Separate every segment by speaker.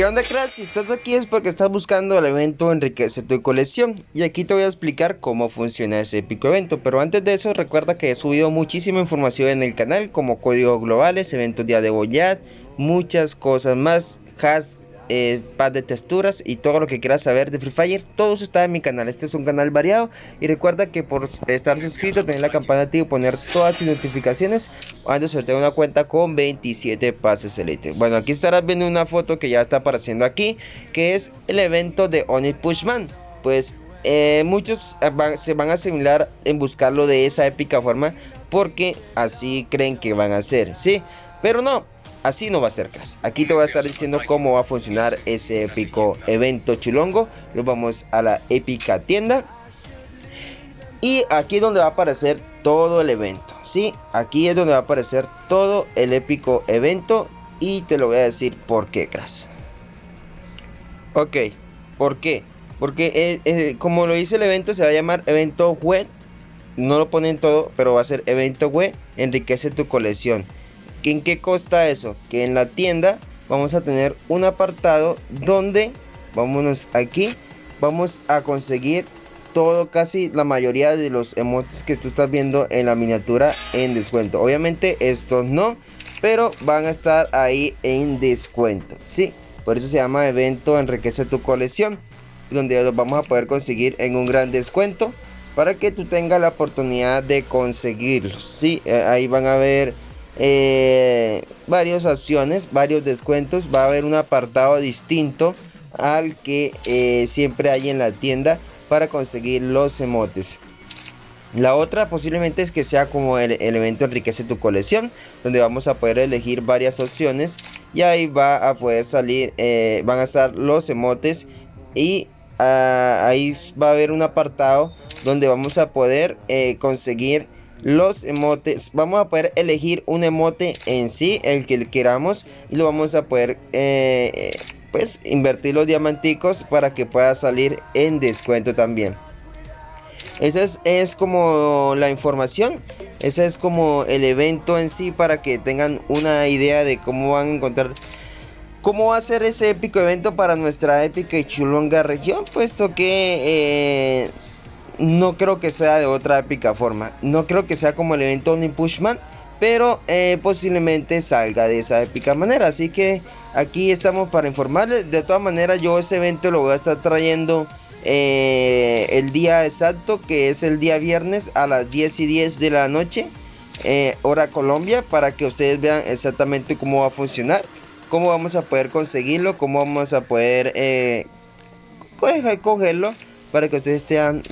Speaker 1: ¿Qué onda, Crash? Si estás aquí es porque estás buscando el evento Enriquece tu colección. Y aquí te voy a explicar cómo funciona ese épico evento. Pero antes de eso, recuerda que he subido muchísima información en el canal, como códigos globales, eventos de Goyad, muchas cosas más, has eh, pad de texturas y todo lo que quieras saber de Free Fire, todo eso está en mi canal. Este es un canal variado y recuerda que por estar suscrito, tener la campana activa y poner todas tus notificaciones, cuando sorteo una cuenta con 27 pases elite. Bueno, aquí estarás viendo una foto que ya está apareciendo aquí, que es el evento de Oni Pushman. Pues eh, muchos se van a asimilar en buscarlo de esa épica forma porque así creen que van a ser, ¿sí? Pero no, Así no va a ser clase. Aquí te voy a estar diciendo cómo va a funcionar ese épico evento chulongo. Nos vamos a la épica tienda. Y aquí es donde va a aparecer todo el evento. Sí, aquí es donde va a aparecer todo el épico evento. Y te lo voy a decir por qué, Cras. Ok, ¿por qué? Porque como lo dice el evento, se va a llamar evento web. No lo ponen todo, pero va a ser evento web. Enriquece tu colección. ¿En qué costa eso? Que en la tienda vamos a tener un apartado donde, vámonos aquí, vamos a conseguir todo, casi la mayoría de los emotes que tú estás viendo en la miniatura en descuento. Obviamente estos no, pero van a estar ahí en descuento. Sí, por eso se llama evento enriquece tu colección, donde los vamos a poder conseguir en un gran descuento para que tú tengas la oportunidad de conseguirlos. Sí, eh, ahí van a ver eh, varias opciones, varios descuentos. Va a haber un apartado distinto al que eh, siempre hay en la tienda para conseguir los emotes. La otra posiblemente es que sea como el, evento enriquece tu colección, donde vamos a poder elegir varias opciones y ahí va a poder salir, eh, van a estar los emotes y ah, ahí va a haber un apartado donde vamos a poder conseguir los emotes. Vamos a poder elegir un emote en sí el que queramos y lo vamos a poder eh, pues invertir los diamanticos para que pueda salir en descuento también. Esa es, como la información. Ese es como el evento en sí para que tengan una idea de cómo van a encontrar cómo va a ser ese épico evento para nuestra épica y chulonga región puesto que eh, no creo que sea de otra épica forma. No creo que sea como el evento Oni Pushman. Pero eh, posiblemente salga de esa épica manera. Así que aquí estamos para informarles. De todas maneras, yo ese evento lo voy a estar trayendo eh, el día exacto, que es el día viernes a las 10 y 10 de la noche, eh, hora Colombia, para que ustedes vean exactamente cómo va a funcionar, cómo vamos a poder conseguirlo, cómo vamos a poder cogerlo para que ustedes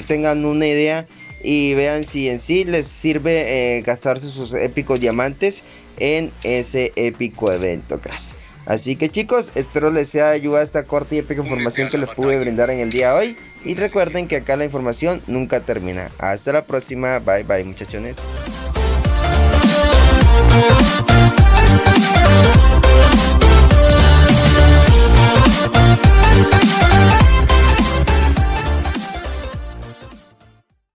Speaker 1: tengan una idea y vean si en sí les sirve eh, gastarse sus épicos diamantes en ese épico evento, crash. Así que chicos, espero les sea de ayuda esta corta y épica información que les pude brindar en el día de hoy. Y recuerden que acá la información nunca termina. Hasta la próxima. Bye bye muchachones.